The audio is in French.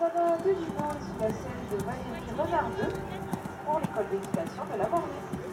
nous avons deux juments sous la scène de Valérie Renardeux pour l'école d'équitation de la Bornée.